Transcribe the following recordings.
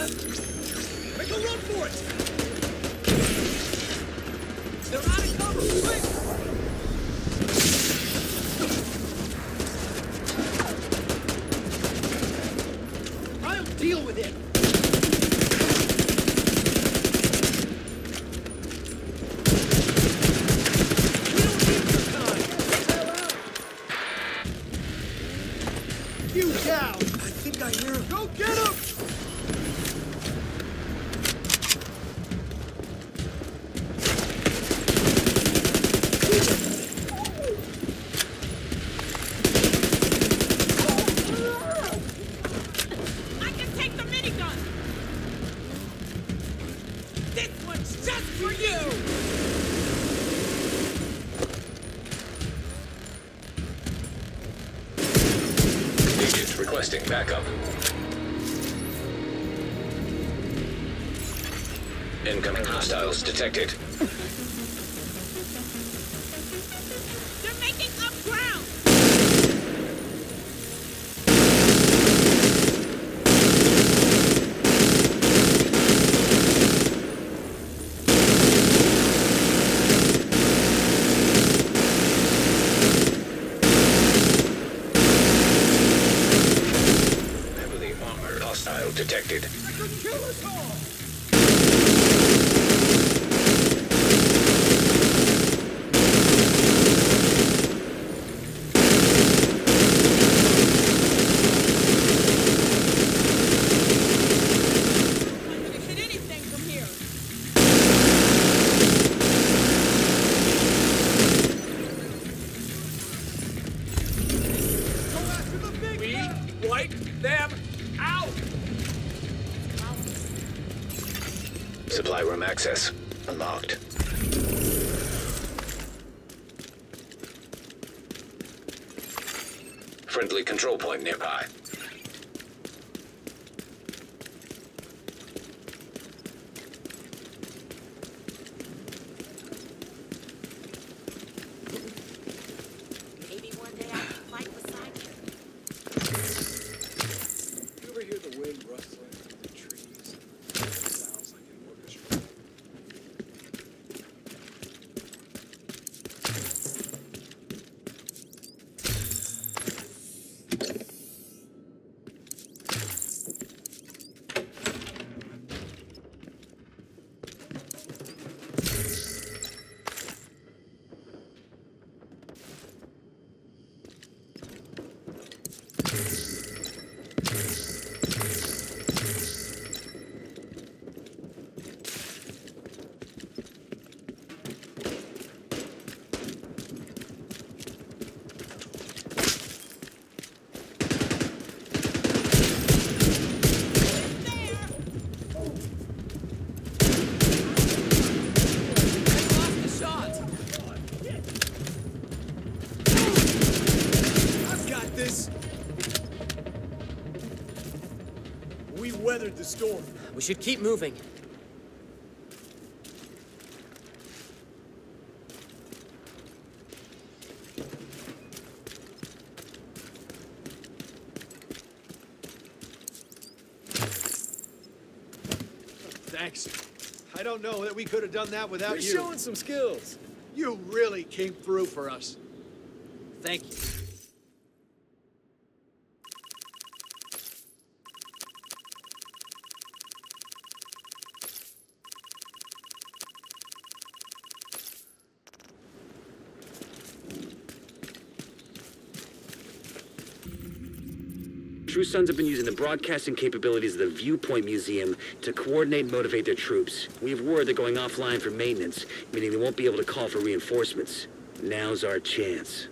man! Make a run for it! They're out of cover! Quick! backup. Incoming hostiles detected. Let's go! Supply room access unlocked. Friendly control point nearby. The storm. We should keep moving. Thanks. I don't know that we could have done that without You're you. showing some skills. You really came through for us. Thank you. True Sons have been using the broadcasting capabilities of the Viewpoint Museum to coordinate and motivate their troops. We have word they're going offline for maintenance, meaning they won't be able to call for reinforcements. Now's our chance.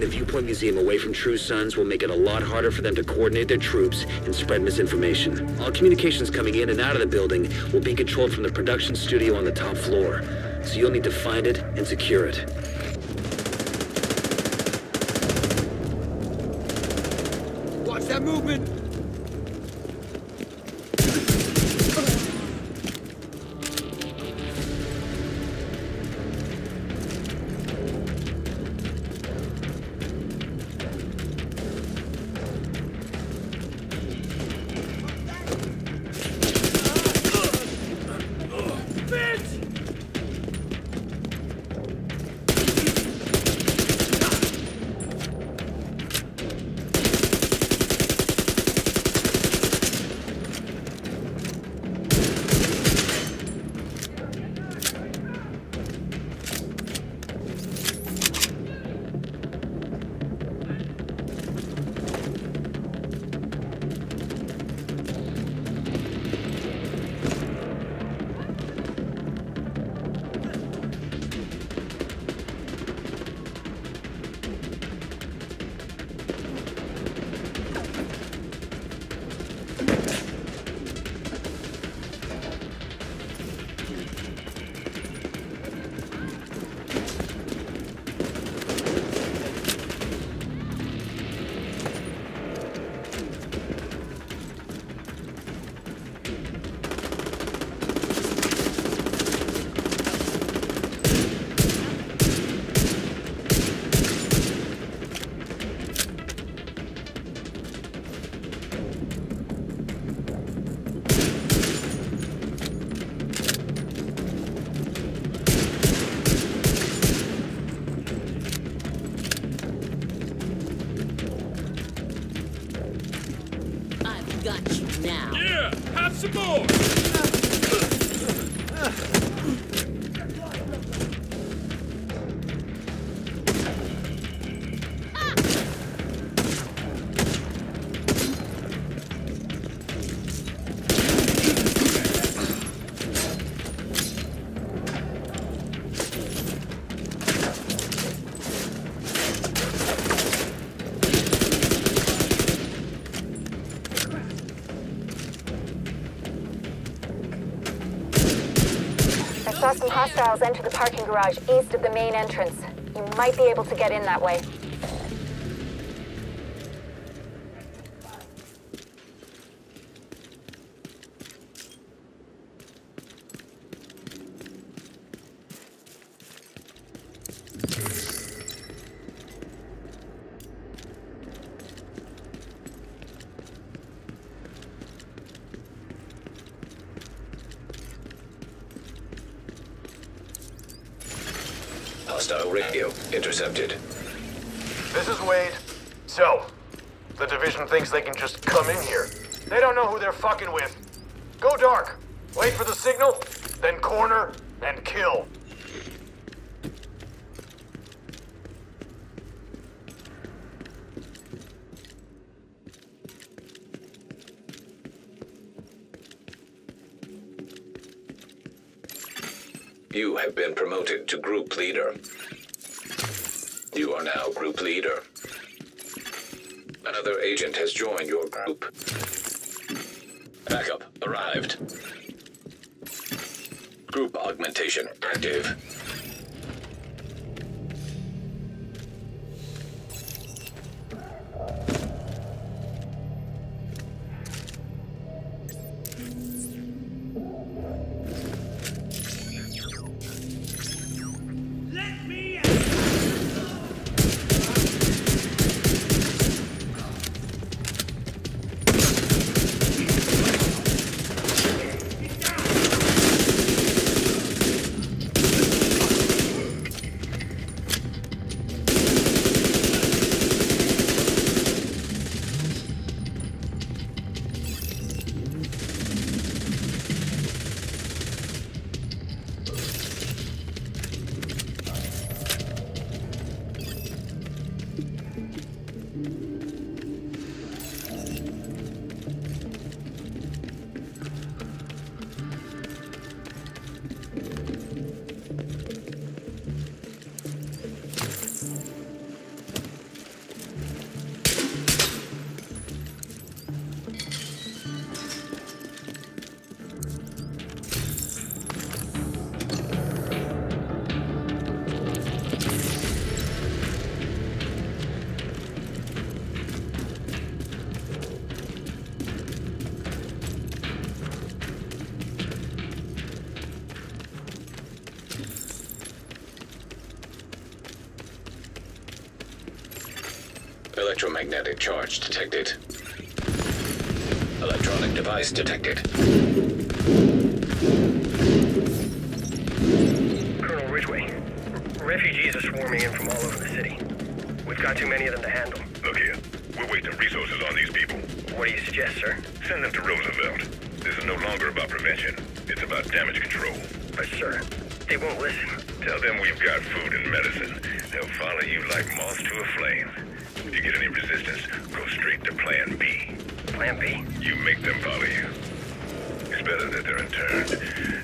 The Viewpoint Museum away from True Sons will make it a lot harder for them to coordinate their troops and spread misinformation. All communications coming in and out of the building will be controlled from the production studio on the top floor. So you'll need to find it and secure it. Watch that movement! Have hostiles enter the parking garage east of the main entrance. You might be able to get in that way. Hostile radio intercepted. This is Wade. So, the division thinks they can just come in here. They don't know who they're fucking with. Go dark. Wait for the signal, then corner and kill. You have been promoted to group leader. You are now group leader. Another agent has joined your group. Backup arrived. Group augmentation active. Electromagnetic charge detected. Electronic device detected. Colonel Ridgeway, refugees are swarming in from all over the city. We've got too many of them to handle. Look here. We're wasting resources on these people. What do you suggest, sir? Send them to Roosevelt. This is no longer about prevention. It's about damage control. But, sir, they won't listen. Tell them we've got food and medicine. They'll follow you like moths to a flame. If you get any resistance, go straight to Plan B. Plan B? You make them follow you. It's better that they're interned.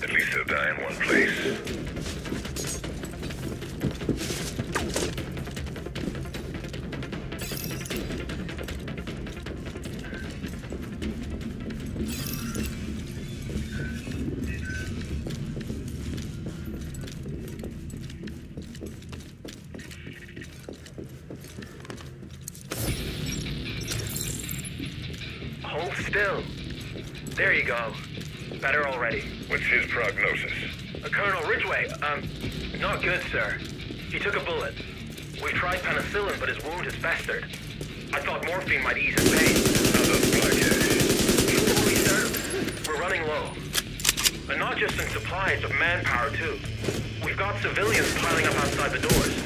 At least they'll die in one place. Still. There you go. Better already. What's his prognosis? Uh, Colonel Ridgeway, um, not good, sir. He took a bullet. We've tried penicillin, but his wound has festered. I thought morphine might ease his pain. How's those blackheads? Slowly, sir. We're running low. And not just in supplies, but manpower, too. We've got civilians piling up outside the doors.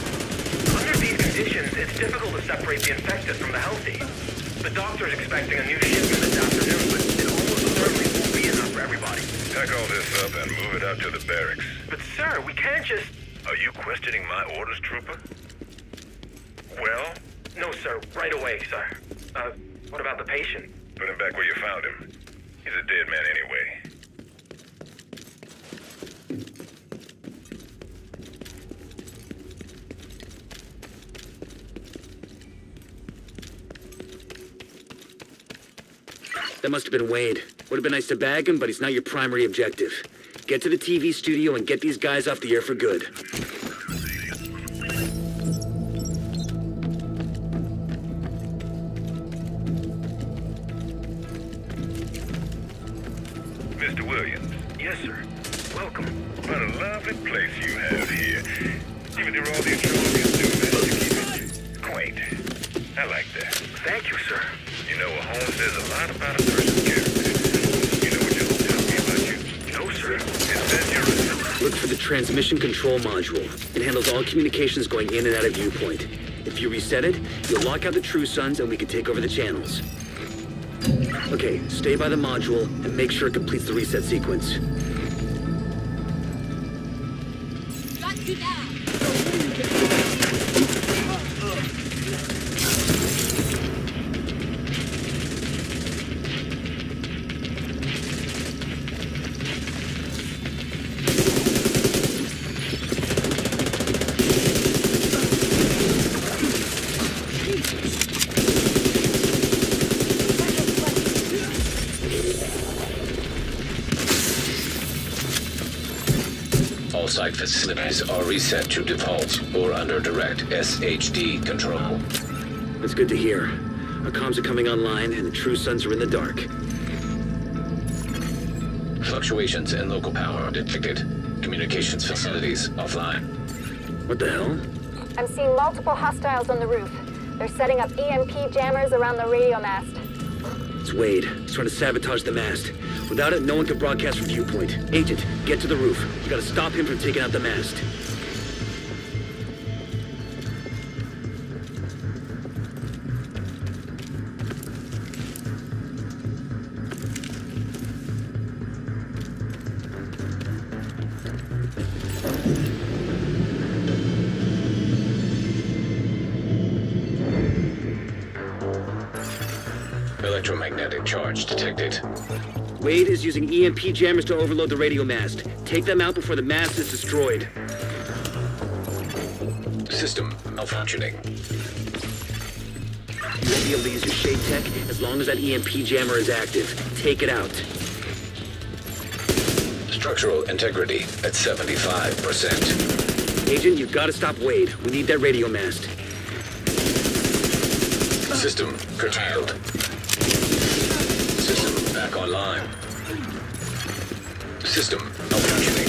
Under these conditions, it's difficult to separate the infected from the healthy. The doctor's expecting a new shipment this afternoon, but it almost certainly won't be enough for everybody. Pack all this up and move it out to the barracks. But, sir, we can't just... Are you questioning my orders, Trooper? Well, No, sir. Right away, sir. Uh, what about the patient? put him back where you found him. He's a dead man anyway. That must have been Wade. Would have been nice to bag him, but he's not your primary objective. Get to the TV studio and get these guys off the air for good. Mr. Williams, Yes, sir. Welcome. what a lovely place you have here. Even through all the intrusions you do, manage keep it quaint. I like that. Thank you, sir. You know, a home says a lot about a person's character. You know what your home tells me about you? No, sir. It says you're a Look for the transmission control module. It handles all communications going in and out of viewpoint. If you reset it, you'll lock out the True Sons and we can take over the channels. Okay, stay by the module and make sure it completes the reset sequence. Got you now. Facilities are reset to default or under direct SHD control. That's good to hear. Our comms are coming online and the True Sons are in the dark. Fluctuations in local power detected. Communications facilities offline. What the hell? I'm seeing multiple hostiles on the roof. They're setting up EMP jammers around the radio mast. It's Wade. He's trying to sabotage the mast. Without it, no one can broadcast from viewpoint. Agent, get to the roof. We gotta stop him from taking out the mast. Electromagnetic charge detected. Wade is using EMP jammers to overload the radio mast. Take them out before the mast is destroyed. System malfunctioning. You won't be able to use your SHD tech as long as that EMP jammer is active. Take it out. Structural integrity at 75%. Agent, you've got to stop Wade. We need that radio mast. System curtailed. Online. System malfunctioning.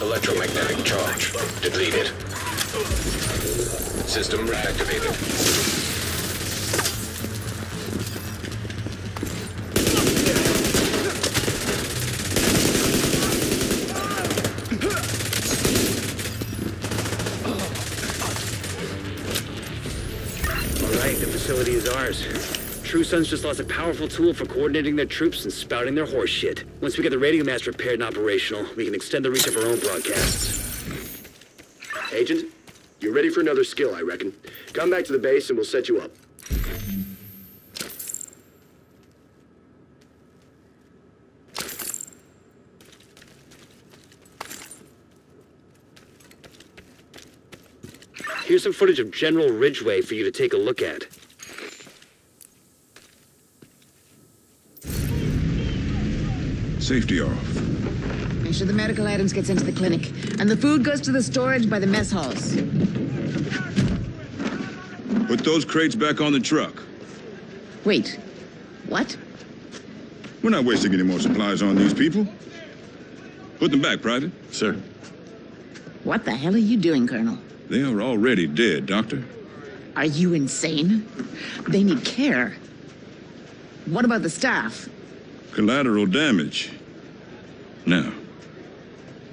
Electromagnetic charge depleted. System reactivated. All right, the facility is ours. True Sons just lost a powerful tool for coordinating their troops and spouting their horse shit. Once we get the radio mast repaired and operational, we can extend the reach of our own broadcasts. Agent, you're ready for another skill, I reckon. Come back to the base and we'll set you up. Here's some footage of General Ridgeway for you to take a look at. Safety off. Make sure the medical items gets into the clinic, and the food goes to the storage by the mess halls. Put those crates back on the truck. Wait, what? We're not wasting any more supplies on these people. Put them back, Private. Sir. What the hell are you doing, Colonel? They are already dead, Doctor. Are you insane? They need care. What about the staff? Collateral damage. Now,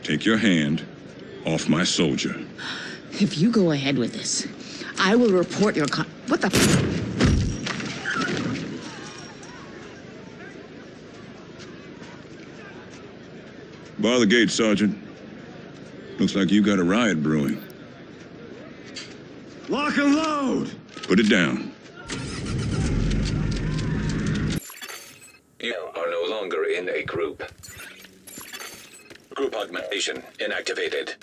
take your hand off my soldier. If you go ahead with this, I will report your con- What the? Bar the gate, Sergeant. Looks like you got a riot brewing. Lock and load! Put it down. You are no longer in a group. Group augmentation inactivated.